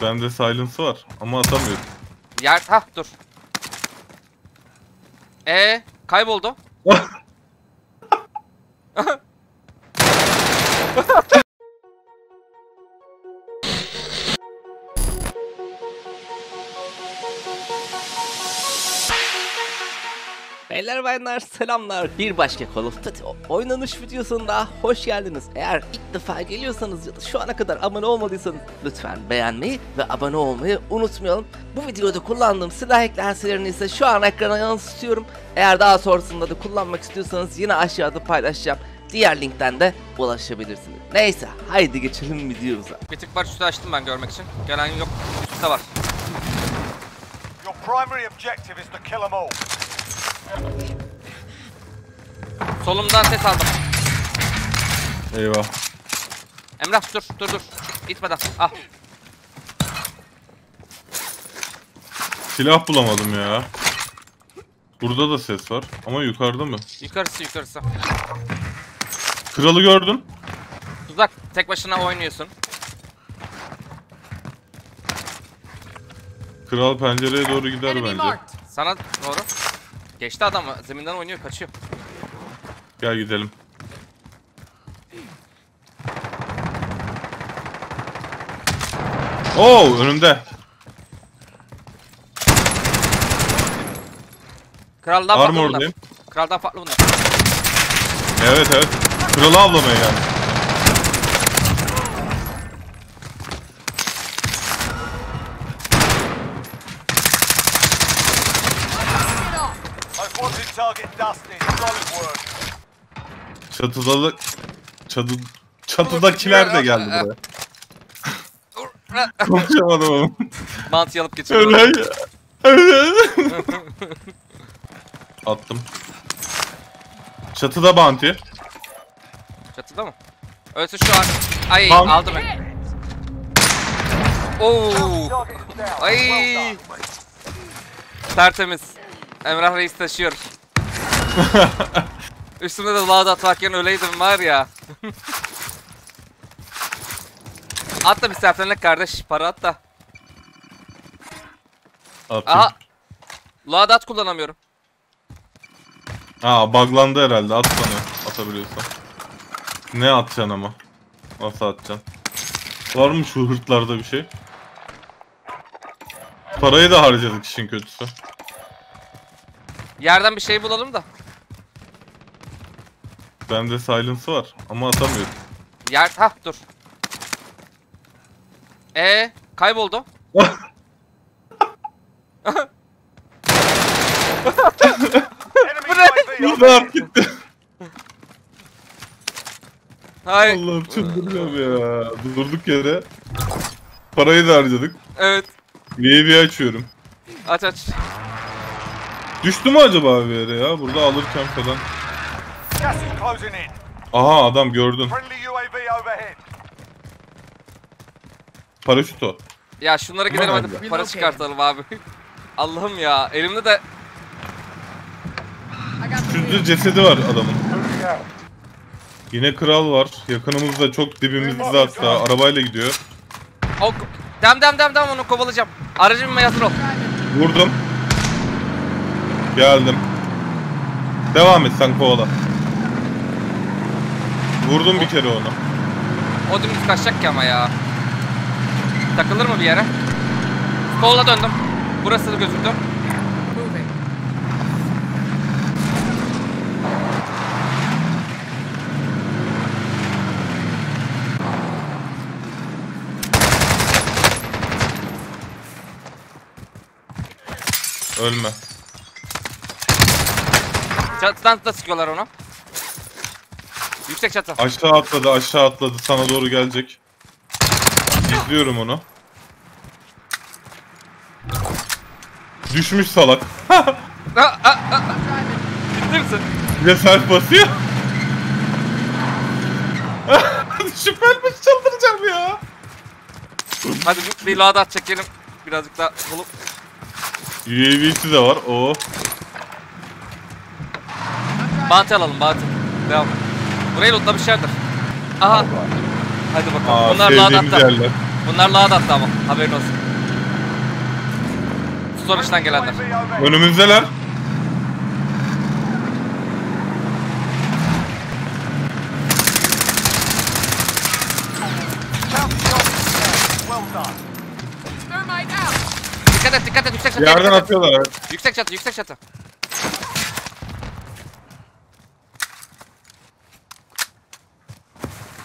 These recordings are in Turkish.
Bende silence var ama atamıyorum. Yer... Hah dur. Ee, kayboldu. Beyler bayanlar selamlar. Bir başka Call of Duty oynanış videosunda hoş geldiniz. Eğer ilk defa geliyorsanız ya da şu ana kadar abone olmadıysanız lütfen beğenmeyi ve abone olmayı unutmayalım. Bu videoda kullandığım silah eklentilerini ise şu an ekrana yansıtıyorum. Eğer daha sonrasında da kullanmak istiyorsanız yine aşağıda paylaşacağım. Diğer linkten de ulaşabilirsiniz. Neyse haydi geçelim videomuza. Bir tık var üstü açtım ben görmek için. Gelen yok. Üstte var. Your primary objective is to kill them all. Solumdan ses aldım. Eyvah. Emrah dur dur dur. Gitmeden. Ah. Silah bulamadım ya. Burada da ses var ama yukarıda mı? Yukarısı yukarısı. Kralı gördün. Tuzak. Tek başına oynuyorsun. Kral pencereye doğru gider bence. Sana doğru. Geçti adam. Zeminden oynuyor kaçıyor. Gel gidelim. Oo önümde. Kraldan farklı bunlar. Armor'dayım. Kraldan farklı bunlar. Evet evet. Kralı avlamaya geldim. Wanted target dusted. Solid work. Çatıda da... Çatı... Çatıdakiler de geldi buraya. Konuşamadım ama. Mantı alıp geçiyorum. Öyle. Attım. Çatıda bounty. Çatıda mı? Öyleyse şu an. Ay Tamam. aldım ben. Oo. Ay. Tertemiz. Emrah Reis taşıyor. Üstümde de loadout varken öyleydim var ya. at da misafirlerine kardeş para at da. Attım. Aha. Loadout kullanamıyorum. Ha buglandı herhalde at bana atabiliyorsan. Ne atacaksın ama? Nasıl atacaksın? Var mı şu hırtlarda bir şey? Parayı da harcadık işin kötüsü. Yerden bir şey bulalım da. Bende silence var ama atamıyorum. Yer... Hah dur. Ee, kayboldu. Burada overhead. at gitti. Hayır. Allah'ım çıldıracağım ya. Durduk yere. Parayı da harcadık. Evet. UAV açıyorum. Aç aç. Düştü mü acaba bir yere ya? Burada alırken falan. Gas is closing in. Aha adam gördün. Friendly UAV overhead. Paraşüt o. Ya şunlara gidelim Tamam hadi abi. para çıkartalım abi. Allah'ım ya elimde de Şurada cesedi var adamın. Yine kral var. Yakınımızda çok dibimizde hatta. Arabayla gidiyor. o dem dem dem dem onu kovalayacağım. Aracım binmeye hazır ol. Vurdum. Geldim. Devam et sen kovala. Vurdum bir kere onu. O dümdüz kaçacak ki ama ya. Takılır mı bir yere? Sola döndüm. Burası gözüktü. Ölme. Çatıdan da sıkıyorlar onu. Yüksek çatı. Aşağı atladı aşağı atladı sana doğru gelecek. İzliyorum onu. Düşmüş salak. Aa, aa, aa. Ciddi misin? De self basıyor. Şüphelmiş çıldıracağım ya. Hadi bir- bir loadout çekelim. Birazcık daha bulup. UAV'si de var. O. Bounty alalım bounty. Devam. Burayı lootlamışlardır. Aha. Hadi bakalım. Aa, Bunlar yerler. Bunlar lağda attı ama haberin olsun. Son işten gelenler. Önümüzdeler. Dikkat et dikkat et yüksek çatıya yerden atıyorlar. Yüksek çatı yüksek çatı.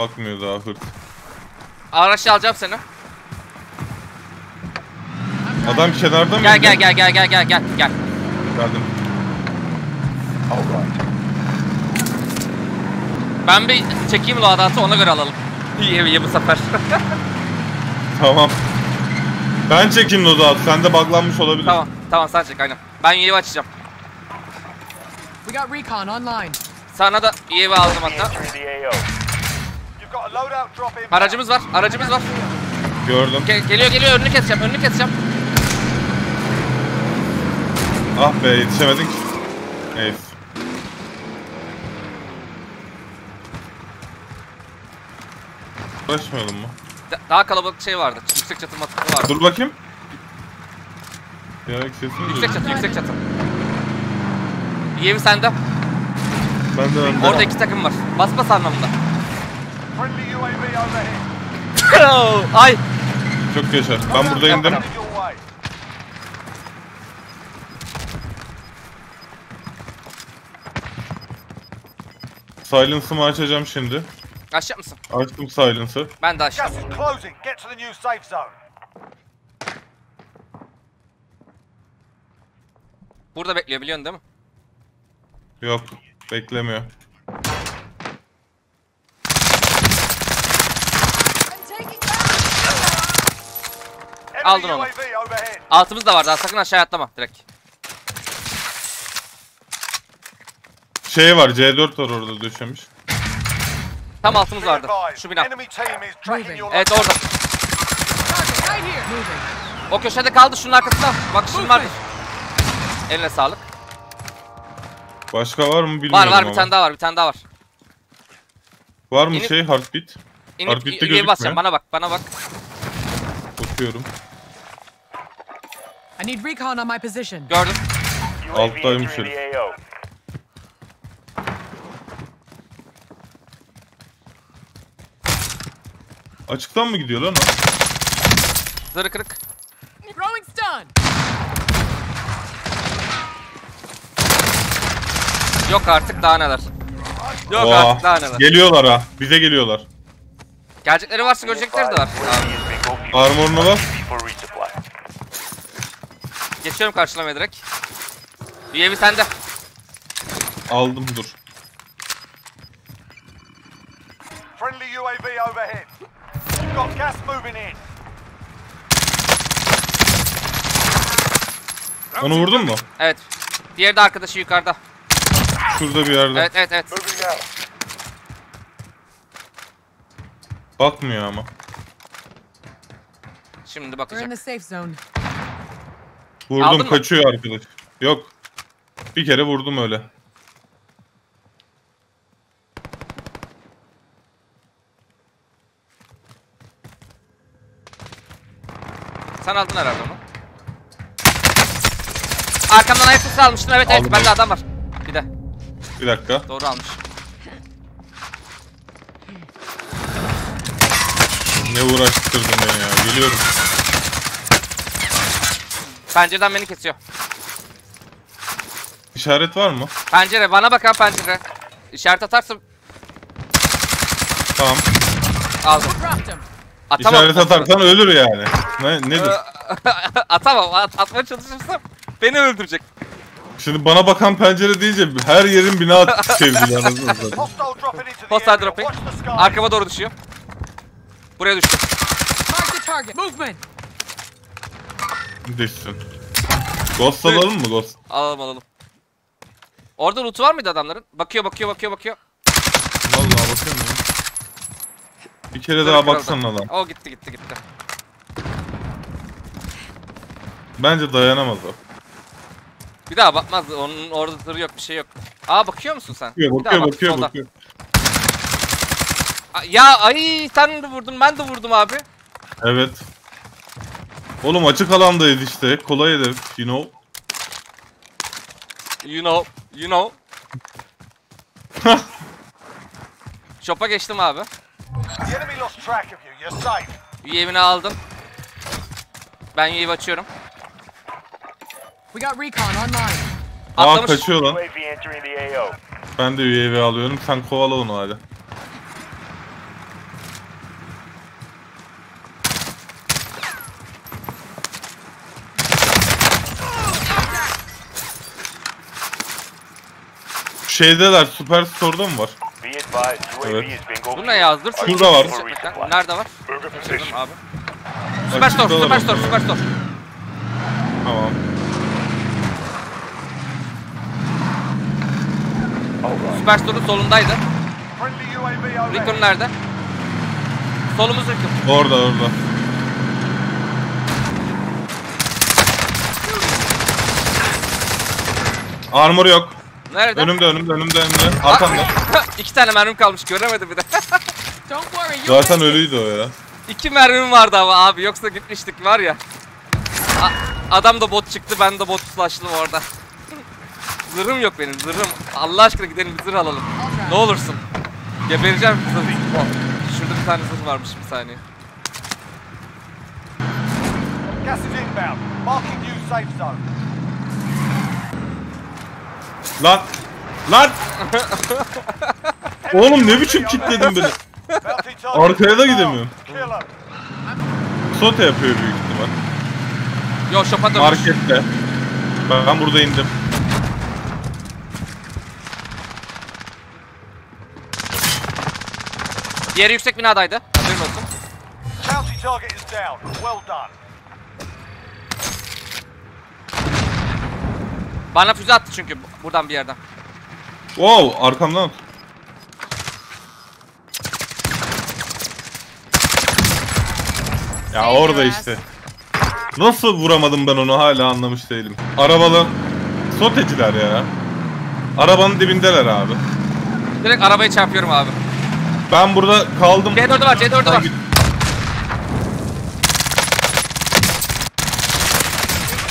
Bakmıyor daha hırt. Araçla alacağım seni. Adam kenarda mı? Gel gel gel gel gel gel gel gel. Geldim. Ben bir çekeyim loadatı ona göre alalım. İyi iyi bu sefer. Tamam. Ben çekeyim abi. Sen de buglanmış olabilir. tamam tamam sen çek aynen. Ben UAV açacağım. We got recon online. Sana da UAV aldım hatta. Aracımız var aracımız var. Gördüm. Ge- geliyor geliyor önünü keseceğim önünü keseceğim. Ah be yetişemedik. Neyse. Uğraşmayalım mı? Da- daha kalabalık şey vardı. Yüksek çatı matı vardı. Dur bakayım. Ya sesim Yüksek çatı yüksek çatı. UAV sende. Ben de önde. Orada iki takım var. Bas bas anlamında. Ay. Çok yaşa. Ben burada indim. Silence'ımı açacağım şimdi. Aşağı mısın? Açtım silence'ı. Ben de zone. Burada bekliyor biliyorsun değil mi? Yok. Beklemiyor. Enemy Aldın onu. Altımız da var daha sakın aşağı atlama direkt. Şey var C4 var orada döşemiş. Tam altımız vardı. Şu bina. Evet orada. O köşede kaldı şunun arkasında. Bak şunun vardır. Eline sağlık. Başka var mı bilmiyorum Var var bir ama. tane daha var bir tane daha var. Var mı İnip- şey heartbeat? İnip Heartbeat'te üyeyi gözükmüyor. basacağım bana bak bana bak. Bakıyorum. I need recon on my position. Gördüm. Alttaymış herif. Açıktan mı gidiyor lan o? Zırı kırık. Throwing stun. Yok artık daha neler. Yok Oha, artık daha neler. Geliyorlar ha. Bize geliyorlar. Gelecekleri varsa görecekleri de var. Abi, Armorunu bas. geçiyorum karşılamaya direkt. UAV sende. Aldım dur. Friendly UAV overhead. You've got gas moving in. Onu vurdun mu? Evet. Diğeri de arkadaşı yukarıda. Şurada bir yerde. Evet evet evet. Bakmıyor ama. Şimdi We're in bakacak. the safe zone. Vurdum Aldın mı? kaçıyor arkadaş. Yok. Bir kere vurdum öyle. Sen aldın herhalde onu. Arkamdan ayak sesi almıştın. Evet evet Aldım, bende adam var. Bir de. Bir dakika. Doğru almış. Ne uğraştırdın beni ya. Geliyorum. Pencereden beni kesiyor. İşaret var mı? Pencere bana bak ha pencere. İşaret atarsam Tamam. aldım. Atamam. İşaret atarsan ölür yani. Ne nedir? Atamam. At, atmaya çalışırsam beni öldürecek. Şimdi bana bakan pencere deyince her yerin bina anasını satayım. Hostile dropping. Arkama doğru düşüyor. Buraya düştü. Mark the target. Movement. Düşsün. Ghost alalım mı Ghost? Alalım alalım. Orada loot var mıydı adamların? Bakıyor bakıyor bakıyor bakıyor. Vallahi bakıyorum ya. Bir kere daha baksana lan. O gitti gitti gitti. Bence dayanamaz o. Bir daha bakmaz. Onun orada zırhı yok bir şey yok. Aa bakıyor musun sen? Bakıyor, Bir daha bakıyor, bak, bakıyor, solda. bakıyor. Ya ay sen de vurdun ben de vurdum abi. Evet. Oğlum açık alandayız işte. Kolay hedef. You know. You know, you know. Shop'a geçtim abi. The enemy lost track of you. You're safe. UAV'ni aldım. Ben UAV açıyorum. We got recon online. Aa Atlamış. kaçıyor lan. UAV entering the AO. Ben de UAV alıyorum. Sen kovala onu hadi. Şeydeler Super Store'da mı var? Evet. is bingo. Bu ne yazdır? Şurada var. Nerede var? Mı abi? Superstore, Açıktalar Superstore, onlar. Superstore. Tamam. Superstore'un solundaydı. Recon nerede? Solumuz Recon. Orada orada. Armor yok. Nerede? Önümde önümde önümde önümde. Arkamda. İki tane mermim kalmış göremedim bir de. Zaten ölüydü o ya. İki mermim vardı ama abi yoksa gitmiştik var ya. A- adam da bot çıktı ben de bot slaştım orada. zırhım yok benim zırhım. Allah aşkına gidelim bir zırh alalım. Ne olursun. Gebereceğim zırh. Şurada bir tane zırh varmış bir saniye. Gas is inbound. Marking new safe zone. Lan! Lan! Oğlum ne biçim kilitledin beni? Arkaya da gidemiyorum. Sote yapıyor büyük ihtimal. Yo şopa dönmüş. Markette. Ben burada indim. Diğeri yüksek binadaydı. Haberin olsun. Bounty target is down. Well done. Bana füze attı çünkü bu- buradan bir yerden. Wow arkamdan. at. Ya orada işte. Nasıl vuramadım ben onu hala anlamış değilim. Arabalı soteciler ya. Arabanın dibindeler abi. Direkt arabayı çarpıyorum abi. Ben burada kaldım. C4'ü var, C4'ü var.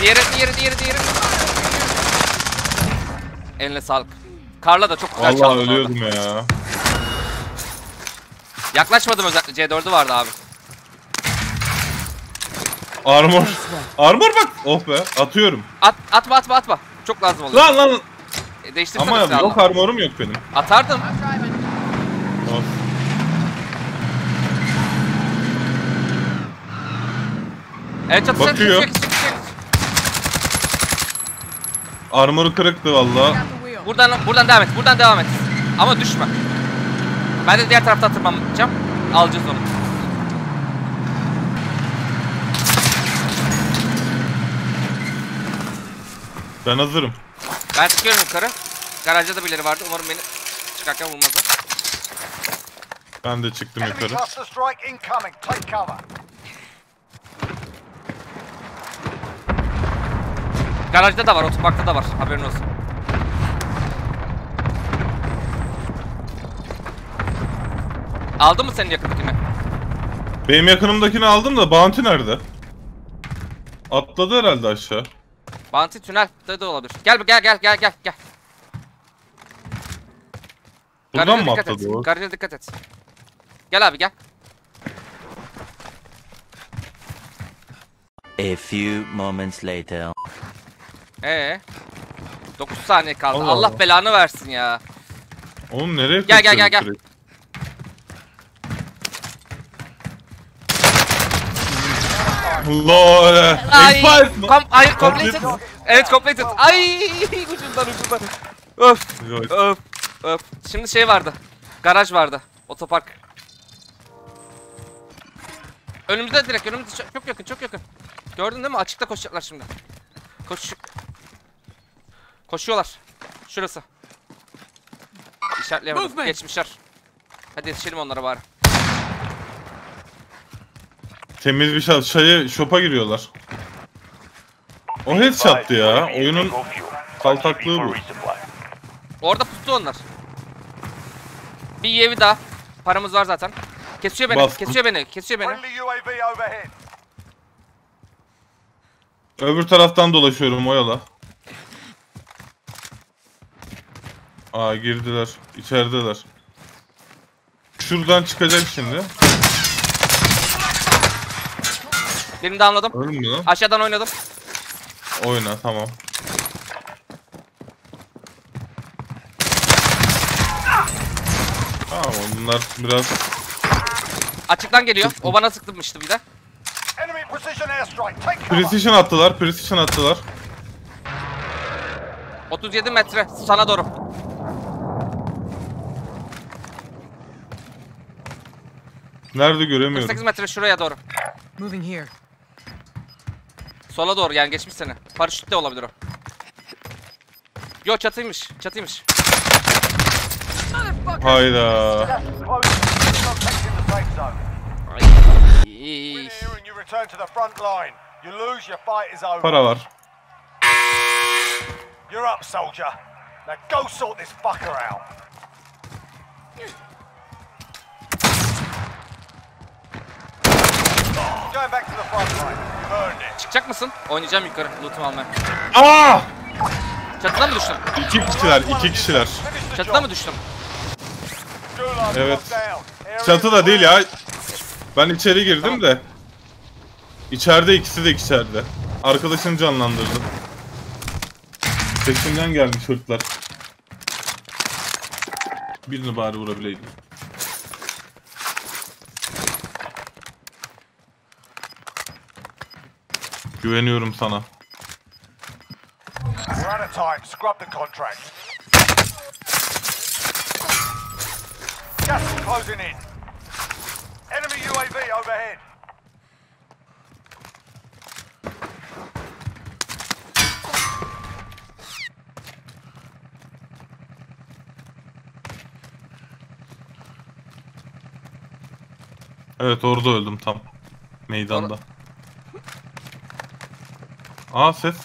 Diğeri, diğeri, diğeri, diğeri. Eline sağlık. Karla da çok güzel Vallahi orada. ölüyordum ya. Yaklaşmadım özellikle. C4'ü vardı abi. Armor. Armor bak. Oh be. Atıyorum. At, atma atma atma. Çok lazım oluyor. Lan lan. E, Değiştirsene Ama silahını. yok armorum yok benim. Atardım. Of. Evet çatışan Bakıyor. çek. Armoru kırıktı valla. Buradan, buradan devam et. Buradan devam et. Ama düşme. Ben de diğer taraftan tırmanacağım. Alacağız onu. Ben hazırım. Ben çıkıyorum yukarı. Garajda da birileri vardı. Umarım beni çıkarken vurmazlar. Ben de çıktım Enemy yukarı. Garajda da var, otoparkta da var. Haberin olsun. Aldın mı senin yakındakini? Benim yakınımdakini aldım da Bounty nerede? Atladı herhalde aşağı. Bounty tünelde de olabilir. Gel gel gel gel gel gel. Buradan Garaja mı atladı et. o? Garaja dikkat et. Gel abi gel. A few moments later. Ee. 9 saniye kaldı. Allah Allah, Allah. belanı versin ya. Oğlum nereye Gel, gel, gel, gel. sürekli? LOL. Expired mı? hayır completed. Evet completed. Ay ucundan ucundan. Öf öf öf. Şimdi şey vardı. Garaj vardı. Otopark. Önümüzde direkt önümüzde çok yakın çok yakın. Gördün değil mi? Açıkta koşacaklar şimdi. Koş. Koşuyorlar. Şurası. İşaretleyemedim. Geçmişler. Hadi yetişelim onlara bari. Temiz bir şey. Şeyi şopa giriyorlar. O headshot'tı ya. Oyunun kaltaklığı bu. Orada pustu onlar. Bir yevi daha. Paramız var zaten. Kesiyor beni, Bastım. kesiyor beni, kesiyor beni. UAV. Öbür taraftan dolaşıyorum o Aa girdiler. İçerideler. Şuradan çıkacak şimdi. Birini downladım. Ölüm mü lan? Aşağıdan oynadım. Oyna tamam. Tamam bunlar biraz Açıktan geliyor. O bana sıkmıştı bir de. Precision attılar, precision attılar. 37 metre sana doğru. Nerede göremiyorum. 48 metre şuraya doğru. Moving here. Sola doğru yani geçmiş seni. Paraşütle olabilir o. Yo çatıymış, çatıymış. Hayda. Para var. You're up, soldier. Now go sort this fucker out. Çıkacak mısın? Oynayacağım yukarı lootumu almaya. Aa! Çatıda mı düştüm? İki kişiler, iki kişiler. Çatıda mı düştüm? Evet. Area Çatıda değil ya. Ben içeri girdim de. İçeride ikisi de içeride. Arkadaşını canlandırdı. Peşinden gelmiş çocuklar. Birini bari vurabileydim. Güveniyorum sana. We're out of time. Scrub the contract. Gas is closing in. Enemy UAV overhead. Evet orada öldüm tam. Meydanda. Aa ses.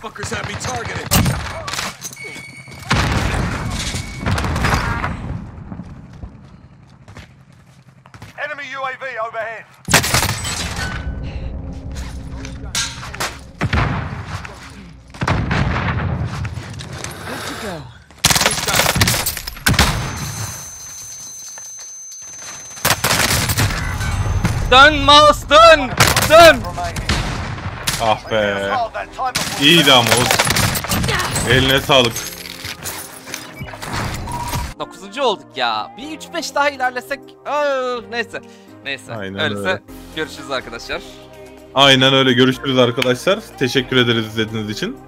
Fuckers have me targeted. Enemy UAV overhead. Good to go. Dön mouse dön! Dön! Ah be. İyiydi ama o. Eline sağlık. 9. olduk ya. Bir 3-5 daha ilerlesek. Aa, neyse. Neyse. Aynen Öyleyse öyle. görüşürüz arkadaşlar. Aynen öyle. Görüşürüz arkadaşlar. Teşekkür ederiz izlediğiniz için.